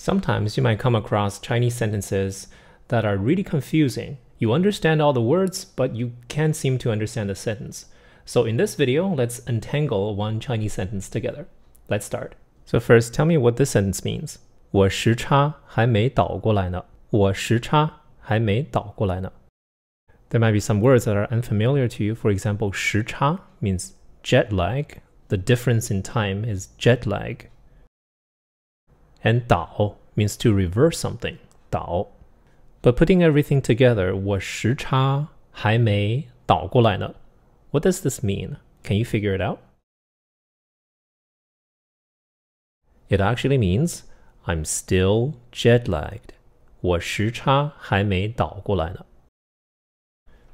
Sometimes you might come across Chinese sentences that are really confusing. You understand all the words, but you can't seem to understand the sentence. So in this video, let's untangle one Chinese sentence together. Let's start. So first, tell me what this sentence means. 我时差还没倒过来呢。我时差还没倒过来呢。There might be some words that are unfamiliar to you. For example, 时差 means jet lag. The difference in time is jet lag. And 倒 means to reverse something. 倒. But putting everything together, 我时差还没倒过来呢。What does this mean? Can you figure it out? It actually means I'm still jet lagged. 我时差还没倒过来呢。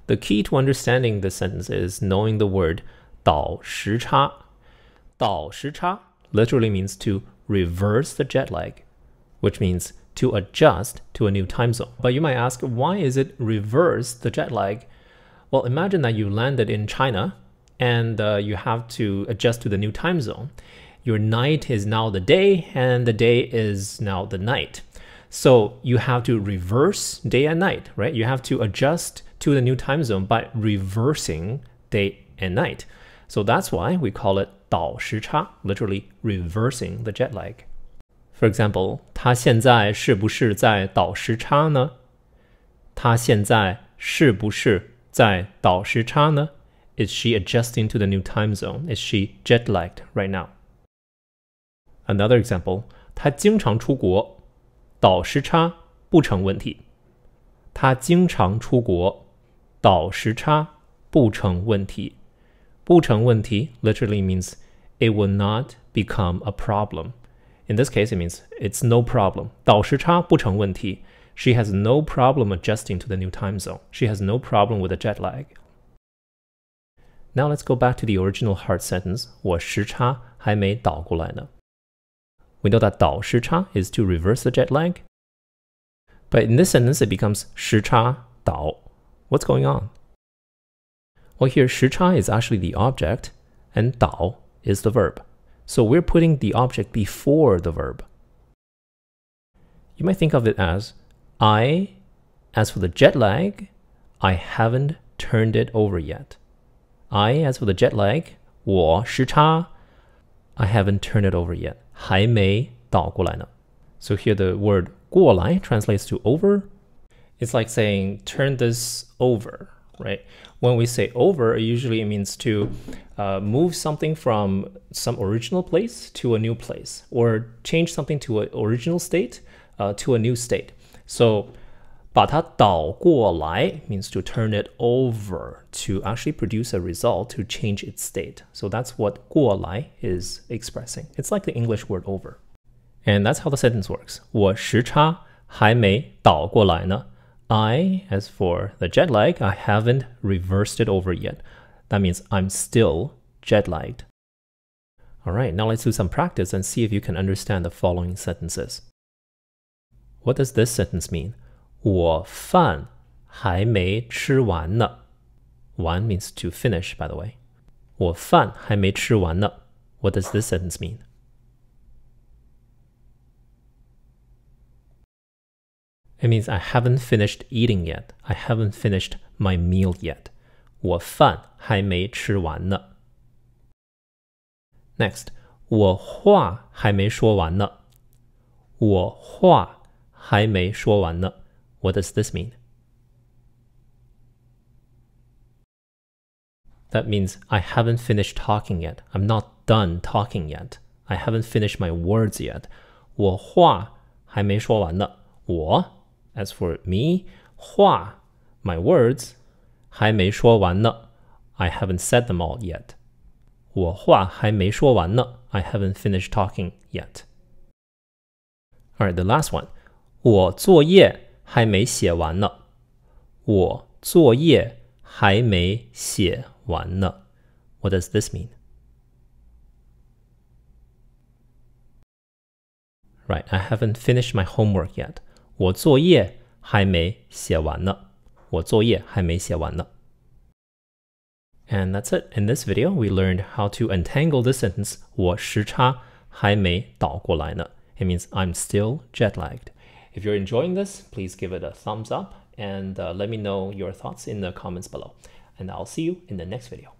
The key to understanding this sentence is knowing the word 倒时差.倒时差 literally means to reverse the jet lag, which means to adjust to a new time zone. But you might ask, why is it reverse the jet lag? Well, imagine that you landed in China and uh, you have to adjust to the new time zone. Your night is now the day and the day is now the night. So you have to reverse day and night, right? You have to adjust to the new time zone by reversing day and night. So that's why we call it 倒时差, literally reversing the jet lag. For example, 他现在是不是在倒时差呢？他现在是不是在倒时差呢？Is she adjusting to the new time zone? Is she jet lagged right now? Another example, 他经常出国倒时差不成问题。他经常出国，倒时差不成问题。 不成问题 literally means it will not become a problem. In this case, it means it's no problem. 倒时差不成问题. She has no problem adjusting to the new time zone. She has no problem with the jet lag. Now let's go back to the original heart sentence. 我时差还没倒过来呢。we know that 倒时差 is to reverse the jet lag. But in this sentence, it becomes 时差倒. What's going on? Well, here shicha is actually the object and dao is the verb. So we're putting the object before the verb. You might think of it as I, as for the jet lag, I haven't turned it over yet. I, as for the jet lag, 我时差, I haven't turned it over yet. 还没倒过来呢. So here the word 过来 translates to over. It's like saying turn this over right? When we say over, usually it means to uh, move something from some original place to a new place or change something to an original state uh, to a new state. So 把它倒过来 means to turn it over to actually produce a result to change its state. So that's what 过来 is expressing. It's like the English word over. And that's how the sentence works. 我时差还没倒过来呢. I, as for the jet lag, I haven't reversed it over yet. That means I'm still jet lagged. All right, now let's do some practice and see if you can understand the following sentences. What does this sentence mean? 我饭还没吃完呢。完 means to finish, by the way. 我饭还没吃完呢。What does this sentence mean? It means I haven't finished eating yet. I haven't finished my meal yet. 我饭还没吃完呢。Next, 我话还没说完呢。我话还没说完呢。what does this mean? That means I haven't finished talking yet. I'm not done talking yet. I haven't finished my words yet. 我话还没说完呢。我 as for me, 话 my words 还没说完呢。I haven't said them all yet. 我话还没说完呢。I haven't finished talking yet. All right, the last one. 我作业还没写完呢，我作业还没写完呢。What does this mean? Right, I haven't finished my homework yet. 我作业还没写完呢。我作业还没写完呢。And that's it. In this video, we learned how to untangle this sentence. 我时差还没倒过来呢。 It means I'm still jet lagged. If you're enjoying this, please give it a thumbs up and uh, let me know your thoughts in the comments below. And I'll see you in the next video. Bye.